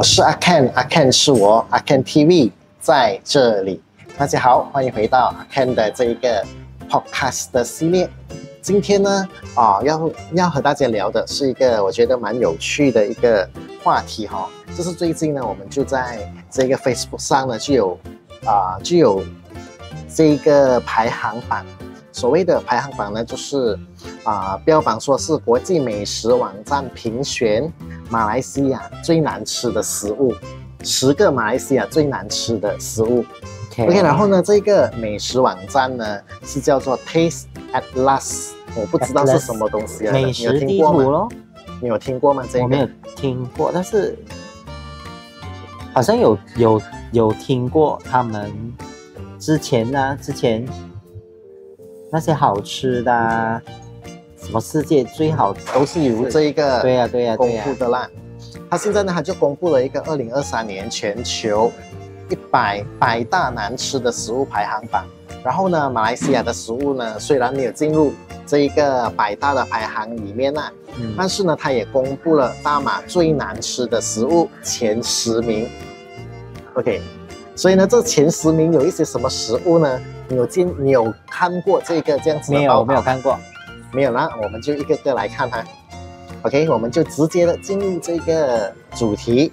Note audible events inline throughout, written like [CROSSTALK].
我是阿 Ken，阿 Ken 是我，阿 Ken TV 在这里。大家好，欢迎回到阿 Ken 的这一个 podcast 的系列。今天呢，啊，要要和大家聊的是一个我觉得蛮有趣的一个话题哈，就是最近呢，我们就在这个 Facebook 上呢，就有啊，就有这一个排行榜。所谓的排行榜呢，就是啊，标榜说是国际美食网站评选马来西亚最难吃的食物，十个马来西亚最难吃的食物。OK，然后呢，这个美食网站呢是叫做 Taste Atlas，我不知道是什么东西啊。美食地图咯？你有听过吗？这个我没有听过，但是好像有有有听过他们之前呢，之前。那些好吃的，什么世界最好都是由这一个对呀对呀公布的啦。他现在呢，他就公布了一个二零二三年全球一百百大难吃的食物排行榜。然后呢，马来西亚的食物呢，虽然没有进入这一个百大的排行里面呢，但是呢，他也公布了大马最难吃的食物前十名。OK，所以呢，这前十名有一些什么食物呢？你有见你有看过这个这样子的没有，我没有看过，没有啦我们就一个个来看哈。OK，我们就直接的进入这个主题。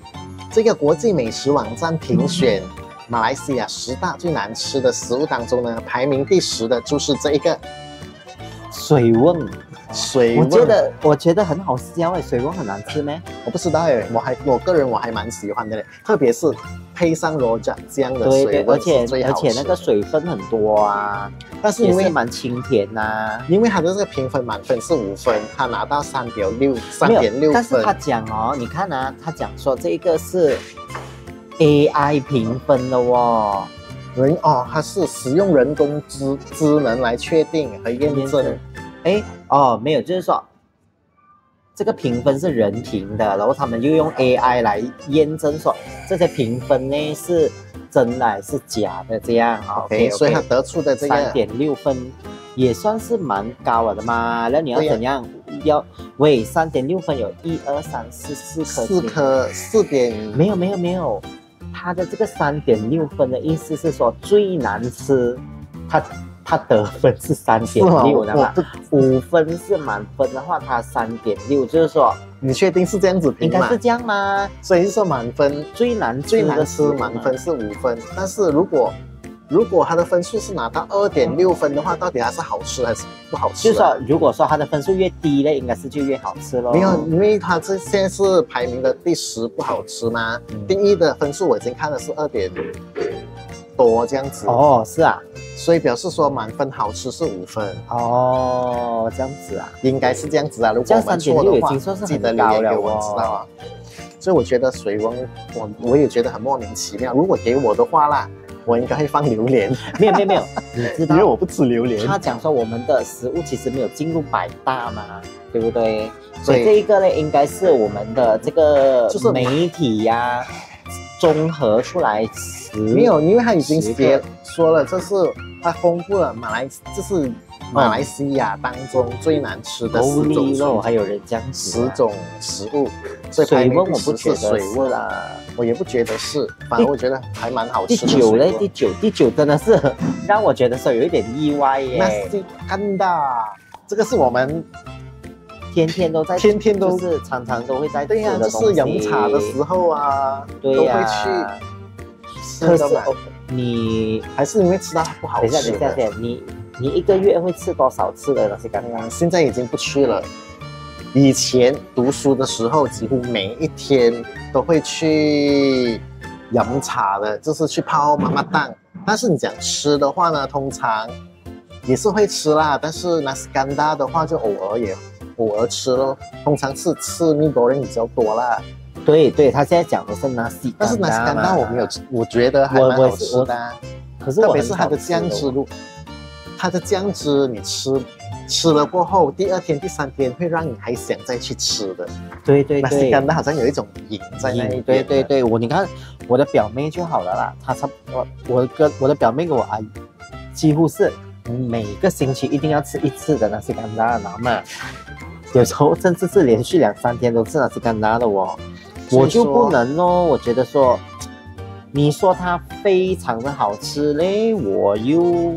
这个国际美食网站评选马来西亚十大最难吃的食物当中呢，排名第十的就是这一个水瓮。水，我觉得我觉得很好笑哎，水瓮很难吃咩？我不知道哎，我还我个人我还蛮喜欢的嘞，特别是配上罗加酱的水瓮，而且而且那个水分很多啊，但是因为蛮清甜呐，因为它的这个评分满分是五分，他拿到三点六三点六分，但是他讲哦，你看啊，他讲说这个是 AI 评分的哦，人哦，它是使用人工智智能来确定和验证。哎哦，没有，就是说这个评分是人评的，然后他们就用 AI 来验证说这些评分呢是真的还是假的，这样 OK，所以他得出的这个三点六分也算是蛮高了的嘛。那你要怎样？要喂三点六分有一二三四四颗，四颗四点没有没有没有，他的这个三点六分的意思是说最难吃，他。他得分是三点六，的嘛？五分是满分的话，他三点六，就是说，你确定是这样子应该是这样吗？所以是说满分最难最难吃，满分是五分。但是如果如果他的分数是拿到二点六分的话，到底还是好吃还是不好吃？就是说，如果说他的分数越低呢，应该是就越好吃咯。没有，因为他这现在是排名的第十，不好吃吗？第一的分数我已经看的是二点多这样子。哦，是啊。所以表示说满分好吃是五分哦，这样子啊，应该是这样子啊。如果我们错的话，记得留言给我们知道啊。所以我觉得水温，我我也觉得很莫名其妙。如果给我的话啦，我应该会放榴莲。[LAUGHS] 没有没有没有，你知道？因为我不吃榴莲。他讲说我们的食物其实没有进入百大嘛，对不对？所以这一个呢，应该是我们的这个就是媒体呀综合出来。没有，因为他已经写说了，这是他公布了马来，这是马来西亚当中最难吃的十种肉，还有人将十种食物，所以水温我不觉得水温啊，我也不觉得是，反而我觉得还蛮好吃。第九嘞，第九，第九真的是让我觉得说有一点意外耶。那是干的，这个是我们天天都在，天天都是常常都会在对呀，就是饮茶的时候啊，对呀，都会去。可是你还是因为吃到不好吃。等一下，等一下，等一下，你你一个月会吃多少次的那些干干？现在已经不去了。以前读书的时候，几乎每一天都会去饮茶的，就是去泡妈妈档。但是你讲吃的话呢，通常也是会吃啦。但是那斯干达的话，就偶尔也偶尔吃咯。通常是吃米多人比较多啦。对对，他现在讲的是纳西，但是纳西干达我没有，我觉得还蛮好吃的。可是特别是它的酱汁，露，它的酱汁你吃吃了过后，第二天、第三天会让你还想再去吃的。对对对，纳西干的好像有一种瘾在那里。对对对，我你看我的表妹就好了啦，她差我我跟我的表妹跟我阿姨，几乎是每个星期一定要吃一次的那些干达，然后嘛，有时候甚至是连续两三天都吃那些干达的哦。我就不能哦。我觉得说，你说它非常的好吃嘞，我又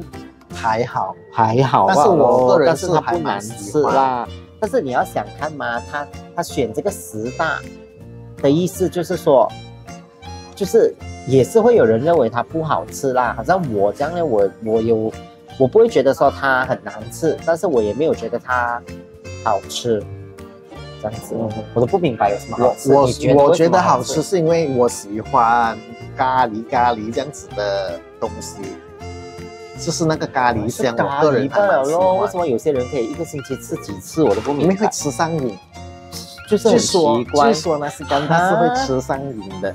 还好。还好但是我个人但是是还蛮它不难喜欢吃啦。但是你要想看嘛，他他选这个十大的意思就是说，就是也是会有人认为它不好吃啦。好像我这样呢，我我有我不会觉得说它很难吃，但是我也没有觉得它好吃。这样子，嗯我都不明白有什么好吃。我觉得好吃，是因为我喜欢咖喱咖喱这样子的东西，就是那个咖喱香，是我个人还蛮喜了咯。为什。么有些人可以一个星期吃几次，我都不因为会明白。吃上瘾，就是很奇怪据。说那是干它是会吃上瘾的。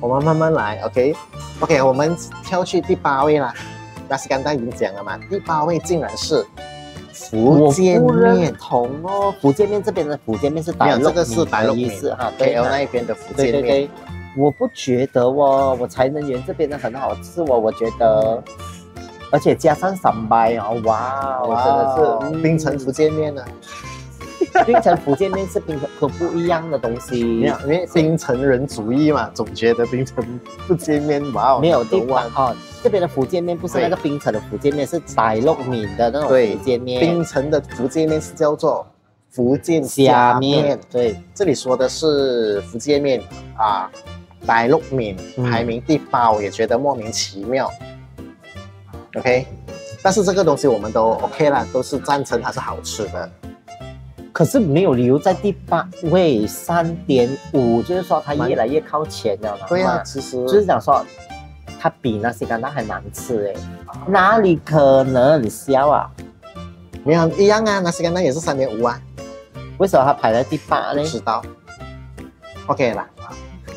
我们慢慢来，OK，OK，、我们跳去第八位啦。那是刚刚已经讲了嘛，第八位竟然是福建面，同哦，福建面这边的福建面是大陆没有这个是大陆意面思哈，对 KL 那一边的福建面。对对对，我不觉得哦，我才能源这边的很好吃哦，我觉得，而且加上三白哦，哇，我真的是哇嗯。槟城福建面呢？冰城福建面是冰城可不一样的东西，没有，因为冰城人主义嘛，总觉得冰城福建面哇哦，没有地地方哦，这边的福建面不是对那个冰城的福建面，是大陆闽的那种福建面，冰城的福建面是叫做福建虾虾面面，，对，这里说的是福建面啊，大陆面嗯。排名第八，我也觉得莫名其妙。OK，但是这个东西我们都 OK 啦，都是赞成它是好吃的。可是没有理由在第八位三点五，就是说它越来越靠前了嘛。对啊，其实就是讲说它比那些干它还难吃哎，哪里可能？你笑啊？没有一样啊，那些干那也是三点五啊，为什么它排在第八不呢？知道。OK 啦，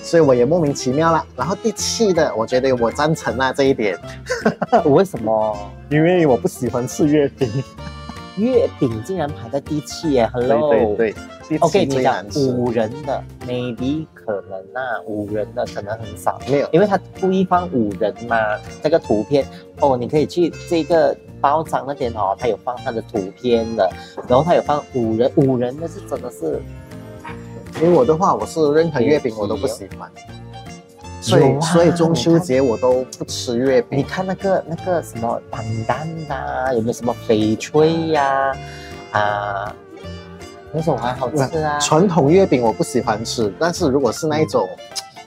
所以我也莫名其妙啦。然后第七的，我觉得我赞成啊这一点，[LAUGHS] 为什么因为我不喜欢吃月饼。月饼竟然排在第七耶？Hello，对对对，第 OK，七你讲。五人的，maybe 可能啊，五人的可能很少，没有，因为他故意放五人嘛，这个图片哦，你可以去这个包装那边哦，他有放他的图片的，然后他有放五人，五人的是真的是因为我的话，我是任何月饼我都不喜欢，所以、啊。所以中秋节我都不吃月饼。你看那个那个什么板蛋呐、有没有什么翡翠呀？啊那种还好吃啊。传统月饼我不喜欢吃，但是如果是那一种，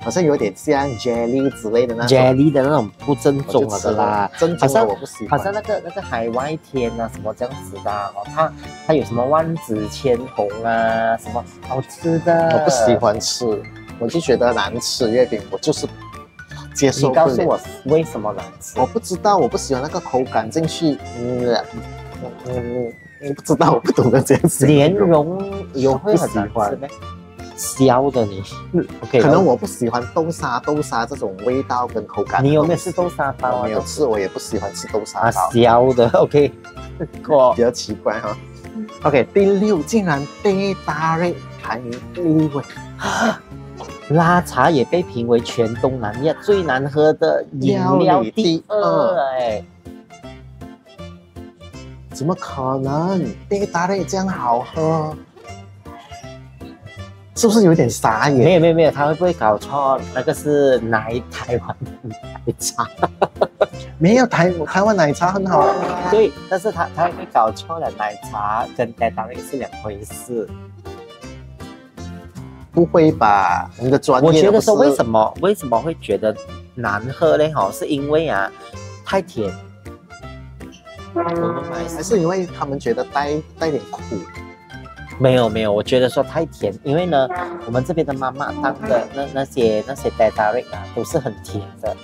好像有点像 jelly 之类的那种 jelly 的那种不正宗的啦，正宗好像的我不喜欢。好像那个那个海外天啊，什么这样子的、啊，哦，它它有什么万紫千红啊，什么好吃的。我不喜。欢吃，我就觉得难吃月饼，我就是接受不了。你告诉我为什么难吃？我不知道，我不喜欢那个口感进去，嗯嗯嗯，不知道，我不懂得这样子莲。蓉有会很难吃咩？削的你，OK，可能我不喜欢豆沙，豆沙这种味道跟口感。你有没有吃豆沙包没有吃，我也不喜欢吃豆沙啊，包，削的，OK，[LAUGHS] 过比较奇怪哈。OK，第六竟然被大瑞排名第六位，[GASPS] 拉茶也被评为全东南亚最难喝的饮料第第二二哎。怎么可能？被大瑞这样好喝，是不是有点傻眼？没有没有没有，他会不会搞错？那个是奶台湾的奶茶，没有台台湾奶茶很好喝啊。对，但是他他会不会搞错了？奶茶跟带当然是两回事。不会吧？你的专业我觉得说为？什么为什么会觉得难喝嘞？哈，是因为啊太甜。还是因为他们觉得带带点苦？没有没有，我觉得说太甜，因为呢，我们这边的妈妈当的那那些那些 d a t a r i 啊，都是很甜的。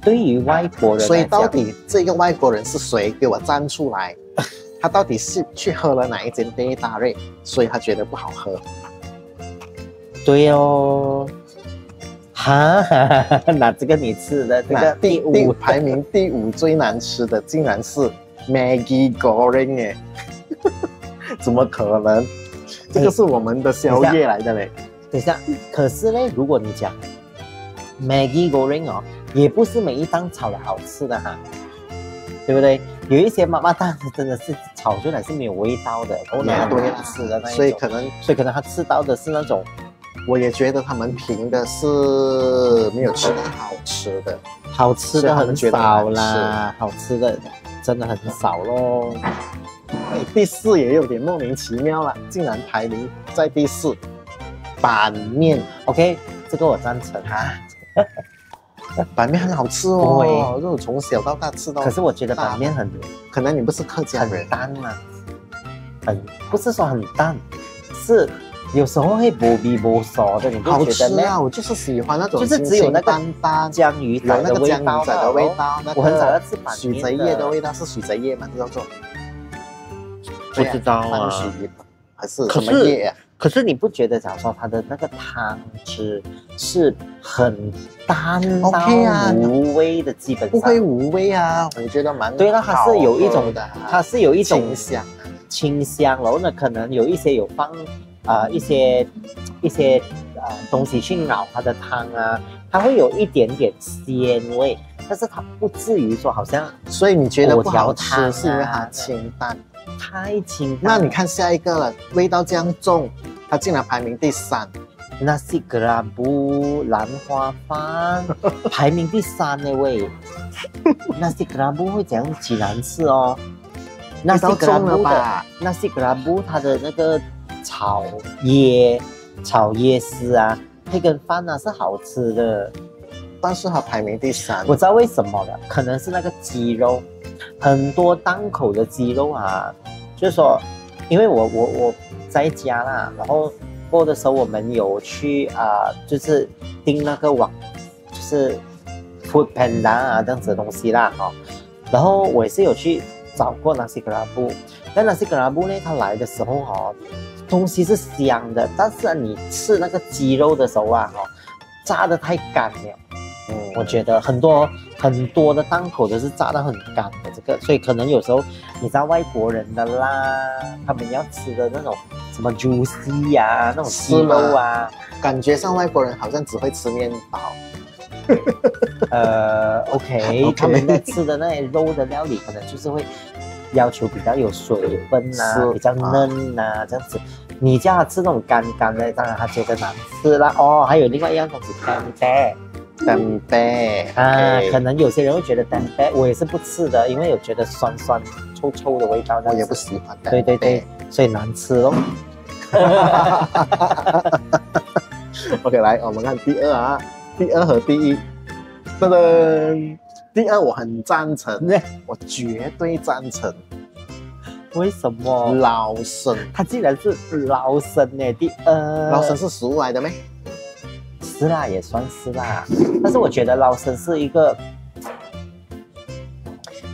对于外国人所以到底这个外国人是谁？给我站出来！[LAUGHS] 他到底是去喝了哪一间 d a t a r 所以他觉得不好喝？对哦，哈哈哈哈，[LAUGHS] 那这个你吃的这那个第五排名第五最难吃的竟然是 Maggie Goreng 哎，[LAUGHS] 怎么可能？这个是我们的宵夜来的嘞。等一下，可是呢，如果你讲 Maggie Goreng 哦，也不是每一档炒的好吃的哈，对不对？有一些妈妈档真的是炒出来是没有味道的，然后也难对啊吃的那一种，所以可能所以可能他吃到的是那种我也觉得他们评的是没有吃到好吃的。好吃的很少啦，好吃的真的很少咯。哎第四也有点莫名其妙了，竟然排名在第四。板面 OK，这个我赞成。啊，[LAUGHS] 板面很好吃哦，这种从小到大吃到，可是我觉得板面很可能你不是客家人很，淡啊，很不是说很淡，是有时候会波比波嗦的，你不好觉得咩？吃啊！我就是喜欢那种就是只有那个江鱼仔有那个的味道江鱼仔的味道，那个我很少要吃板水面贼叶的味道是水贼叶吗？这叫做不知道啊还是可是？可是你不觉得，假如说它的那个汤汁是很淡到 OK 啊无味的，基本不会无味啊，我觉得蛮对了，它是有一种的啊，它是有一种清香啊。清香，然后呢，可能有一些有放呃一些一些呃东西去熬它的汤啊，它会有一点点鲜味，但是它不至于说好像所以你觉得不好吃，是因为它啊清淡？太清淡。那你看下一个了，味道这样重，它竟然排名第三。那是格拉布兰花饭 [LAUGHS] 排名第三呢喂，那是格拉布会怎样起难吃哦？那格拉重了布的，吧？那是格拉布它的那个炒椰炒椰丝啊，配跟饭啊是好吃的。但是它排名第三。我知道为什么了，可能是那个鸡肉，很多档口的鸡肉啊，就是说，因为我我我在家啦，然后过的时候我们有去啊、就是订那个网，就是 Food Panda 啊这样子的东西啦哈、然后我也是有去找过那西格拉布，但那西格拉布呢，它来的时候哦，东西是香的，但是你吃那个鸡肉的时候啊哈、炸的太干了。嗯我觉得很多很多的档口都是炸得很干的个，所以可能有时候你知道外国人的啦，他们要吃的那种什么 juicy 呀、那种鸡肉啊，感觉上外国人好像只会吃面包。[LAUGHS] 呃，OK，OK [LAUGHS] 他们在吃的那些肉的料理，可能就是会要求比较有水分啊，比较嫩啊，这样子。你叫他吃那种干干的，当然他觉得难吃啦。哦，还有另外一样东西，干贝。干贝啊，可能有些人会觉得蛋白，我也是不吃的，因为有觉得酸酸臭臭的味道。我也不喜欢干贝。对对对，所以难吃哦。[LAUGHS] OK，来，我们看第二啊，第二和第一，噔噔，第二我很赞成，我绝对赞成为什么？捞生。它竟然是捞生呢？第二，捞生是食物来的咩？是啦，也算是啦。但是我觉得捞生是一个，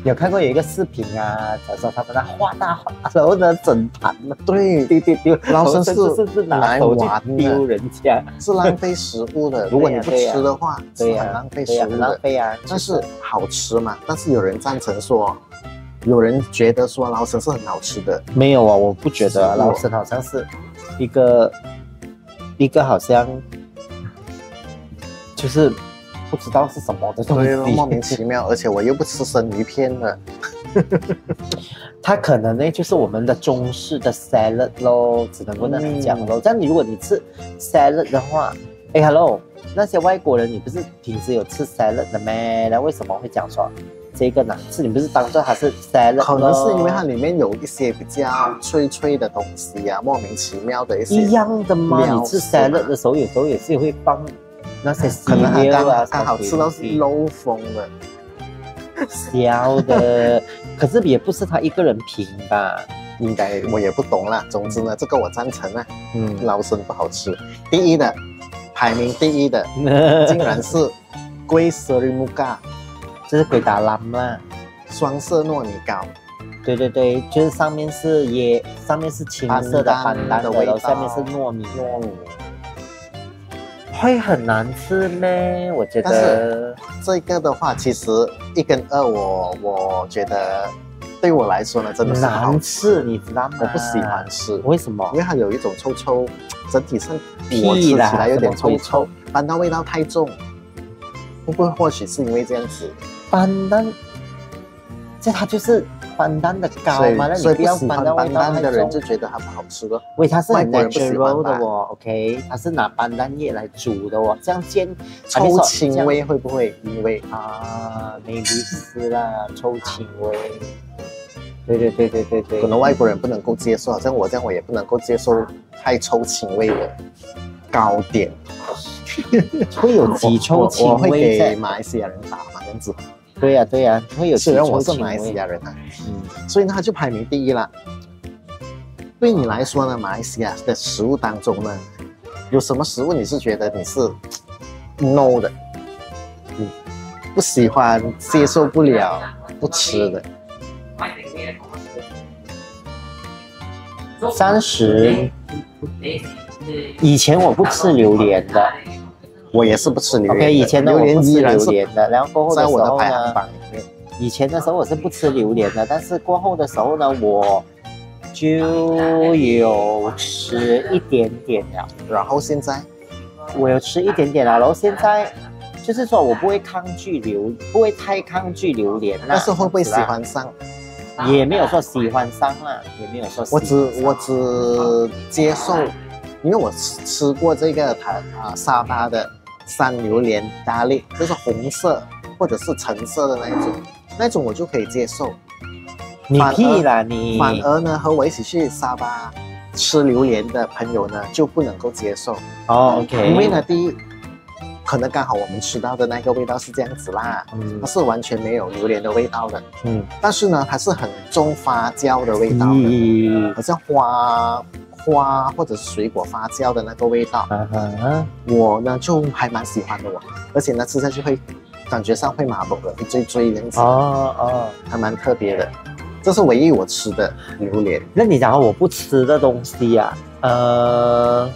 有看过有一个视频啊，假如说他们在画大画，然后呢整盘的对，丢丢丢，捞生是是是拿来手去玩的丢人家，是浪费食物的。[LAUGHS] 如果你不吃的话，是对呀、很浪费食物的。费啊。但是好吃嘛？但是有人赞成说，有人觉得说捞生是很好吃的。没有啊，我不觉得捞生好像是一个一个好像就是不知道是什么的东对，莫名。其妙，[LAUGHS] 而且我又不吃生鱼片的。它可能呢就是我们的中式的 salad 咯，只能够那样讲咯。这样你如果你吃 salad 的话，哎，hello，那些外国人你不是平时有吃 salad 的咩？那为什么会讲说这个呢？是？你不是当做它是 salad？可能是因为它里面有一些比较脆脆的东西啊，莫名其妙的一些。一样的吗？你吃 salad 的时候，有时候也是会放那些可能它刚好吃到是漏风的。笑的，可是也不是他一个人评吧？应该我也不懂啦。总之呢，这个我赞成啊，嗯，捞生不好吃。第一的，排名第一的，[LAUGHS] 竟然是龟蛇里木嘎这是鬼打蓝啦。双色糯米糕，对对对，就是上面是椰，上面是青色的斑斑的，的味然后下面是糯米，糯米。会很难吃咩？我觉但得这个的话，其实一跟二我我觉得对我来说呢，真的是难吃，你知道吗？我不喜欢，吃，为什么因？为它有一种臭臭，整体上屁我吃起啦来有点臭臭，斑斓味道太重。会不会或许是因为这样子？斑斓，这它就是斑蛋的高所以嘛，那所以不你不要喜欢斑斑蛋的人就觉得它不好吃了。喂，它是很 natural 的吧哦，OK，它是拿斑蛋叶来煮的哦，这样煎臭青这样味会不会因为啊，maybe 是啦，[LAUGHS] 臭青味。对对对对对对，可能外国人不能够接受，好像我这样我也不能够接受太臭青味的糕点。会有几臭 [LAUGHS] 我我青会。马来西亚人打嘛，这样子。对呀、对呀、会有几虽然我是马来西。亚人啊，嗯，所以呢，他就排名第一了。对你来说呢，马来西亚的食物当中呢，有什么食物你是觉得你是 no 的，嗯，不喜欢、接受不了、不吃的？三十，以前我不吃榴莲的我也是不吃榴莲的。，OK，以前呢榴莲我不吃榴莲的，然后过后的在时候我的排行呢，榜里面。以前的时候我是不吃榴莲的，但是过后的时候呢，我就有吃一点点了，然后现在我有吃一点点了，然后现在就是说我不会抗拒榴，不会太抗拒榴莲啦，但是会不会喜欢上？也没有说喜欢上啦，也没有说喜我欢上只我只接受，因为我吃吃过这个台啊沙巴的山榴莲咖喱，就是红色或者是橙色的那一种，那种我就可以接受。你屁啦你，反而呢，和我一起去沙巴吃榴莲的朋友呢就不能够接受，哦，OK，因为呢，第一，可能刚好我们吃到的那个味道是这样子啦，嗯。它是完全没有榴莲的味道的，嗯，但是呢，它是很重发酵的味道的。咦，好像花花或者是水果发酵的那个味道，嗯哼，我呢就还蛮喜欢的我，而且呢吃下去会感觉上会麻木的，会追追这样子，哦哦，还蛮特别的。这是唯一我吃的榴莲，那你讲我不吃的东西啊，呃，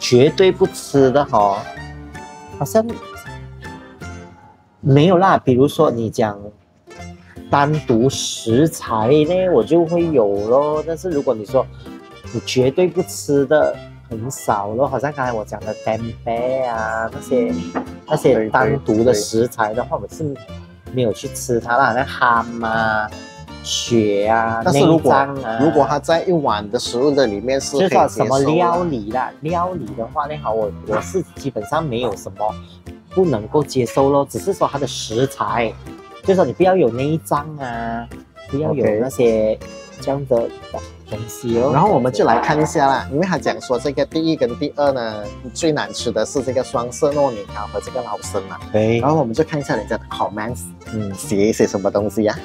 绝对不吃的哈，好像没有啦。比如说你讲单独食材呢，我就会有咯。但是如果你说你绝对不吃的，很少咯。好像刚才我讲的干贝啊那些那些单独的食材的话，我是没有去吃它啦，那 ham 啊。血啊，但是如果、啊，如果它在一碗的食物的里面是就是说什么料理啦，料理的话呢，好，我我是基本上没有什么不能够接受咯，只是说它的食材，就是说你不要有内脏啊，不要有那些这样的东西哦。然后我们就来看一下啦，因为他讲说这个第一跟第二呢，最难吃的是这个双色糯米糕和这个老生嘛。对然，后我们就看一下人家的 comments，嗯，写一些什么东西呀、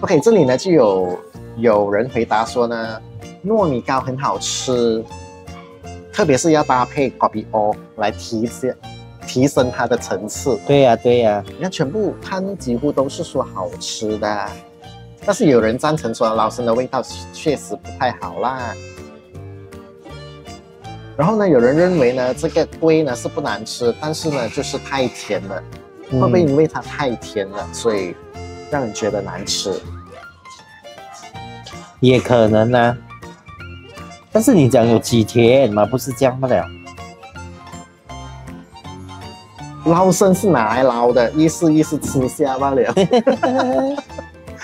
OK，这里呢就有有人回答说呢，糯米糕很好吃，特别是要搭配 coffee o 来提升提升它的层次。对呀、对呀、你看全部他们几乎都是说好吃的，但是有人赞成说老生的味道确实不太好啦。然后呢，有人认为呢，这个龟呢是不难吃，但是呢就是太甜了，会不会因为它太甜了，所以让人觉得难吃？也可能呢、但是你讲有几甜嘛，不是这样不了。捞生是拿来捞的，意思意思吃下罢了。[LAUGHS]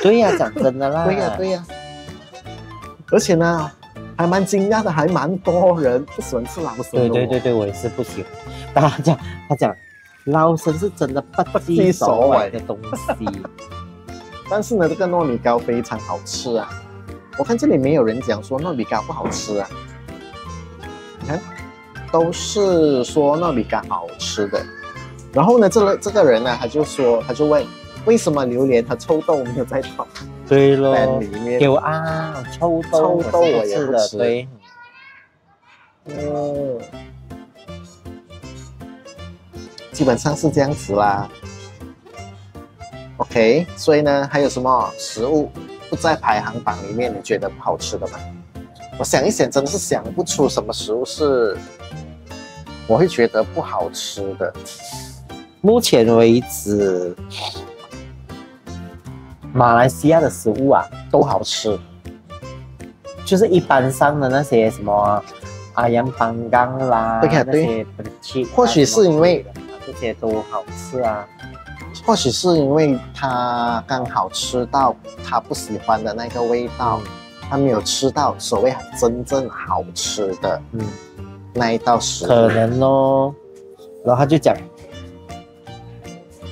对呀、讲真的啦。对呀、对呀、而且呢，还蛮惊讶的，还蛮多人不喜欢吃捞生。对对对对，我也是不喜欢。但他讲他讲，捞生是真的不计计手手哎尾的东西。但是呢，这个糯米糕非常好吃啊！我看这里没有人讲说糯米糕不好吃啊，你看，都是说糯米糕好吃的。然后呢，这个这个人呢，他就说，他就问，为什么榴莲和臭豆没有在 top 对咯 ten 里面？有啊，臭豆臭豆我也不吃对。哦，基本上是这样子啦。OK，所以呢，还有什么食物不在排行榜里面？你觉得不好吃的吗？我想一想，真的是想不出什么食物是我会觉得不好吃的。目前为止，马来西亚的食物啊，都好吃，就是一般上的那些什么阿阳邦刚啦，对或许是因为这些都好吃啊。或许是因为他刚好吃到他不喜欢的那个味道，他没有吃到所谓真正好吃的嗯，那一道食物。可能哦。然后他就讲，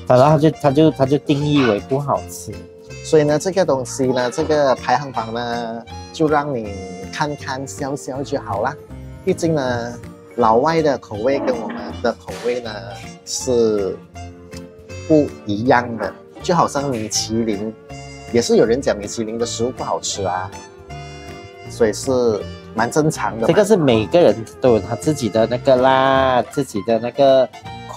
然后他就他就他就定义为不好吃。所以呢，这个东西呢，这个排行榜呢，就让你看看笑笑就好啦。毕竟呢，老外的口味跟我们的口味呢是不一样的。就好像米其林，也是有人讲米其林的食物不好吃啊，所以是蛮正常的。这个是每个人都有他自己的那个啦，自己的那个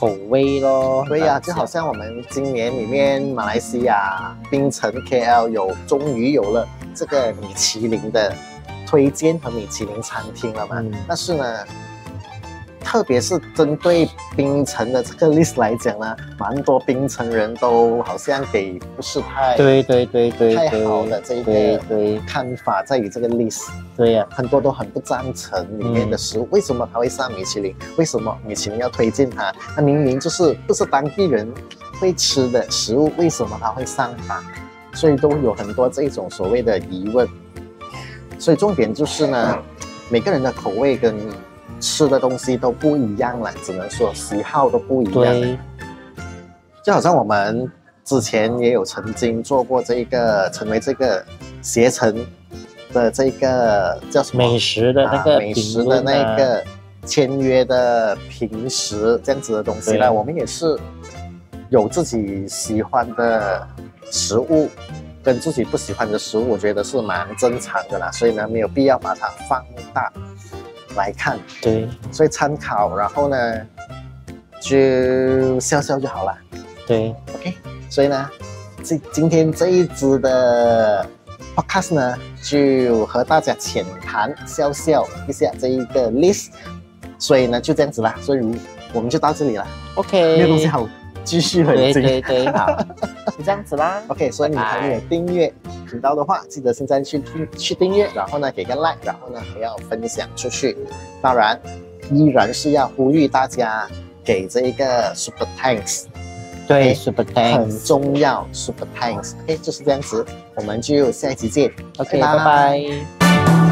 口味咯。对呀、就好像我们今年里面马来西亚槟城 KL 有终于有了这个米其林的推荐和米其林餐厅了嘛。嗯但是呢，特别是针对槟城的这个 list 来讲呢，蛮多槟城人都好像给不是太对对对对太，好的这一对个对看法在于这个 list。对呀、很多都很不赞成里面的食物，为什么他会上米其林？为什么米其林要推荐它？那明明就是不是当地人会吃的食物，为什么他会上榜？所以都有很多这种所谓的疑问。所以重点就是呢，每个人的口味跟吃的东西都不一样了，只能说喜好都不一样就好像我们之前也有曾经做过这个，成为这个携程的这个叫什么？美食的那啊个美食的那个签约的平时这样子的东西对。呢，我们也是有自己喜欢的食物。跟自己不喜欢的食物，我觉得是蛮正常的啦，所以呢，没有必要把它放大来看，对。所以参考，然后呢，就笑笑就好了。对。OK，所以呢，这今天这一支的 podcast 呢，就和大家浅谈笑笑一下这一个 list，所以呢就这样子啦，所以我们就到这里了，，OK，没有东西好继续了。对对对，好，[LAUGHS] [LAUGHS] 就这样子啦。OK，所以你还没有拜订阅频道的话，记得现在去去去订阅，然后呢给个 like，然后呢还要分享出去。当然，依然是要呼吁大家给这一个 super thanks。对，Super Thanks 很。重要，super thanks。OK，就是这样子，我们就下一集见。OK，拜拜。